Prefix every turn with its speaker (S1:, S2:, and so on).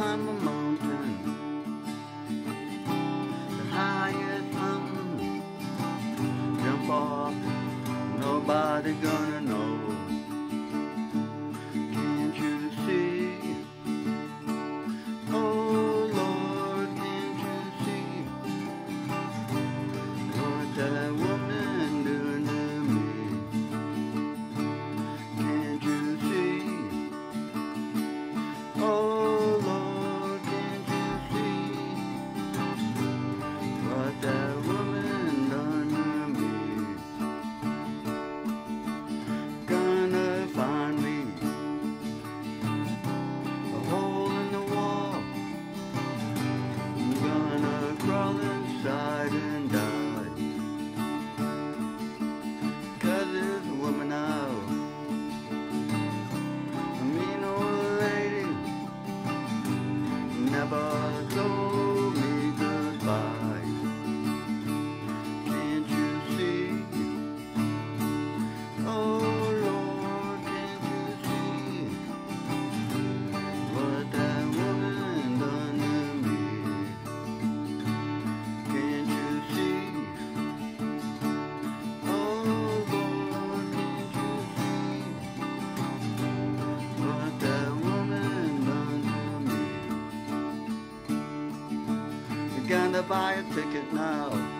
S1: climb a mountain. The highest mountain Jump off. Nobody gonna this woman I love. A mean old lady, never told. to buy a ticket now.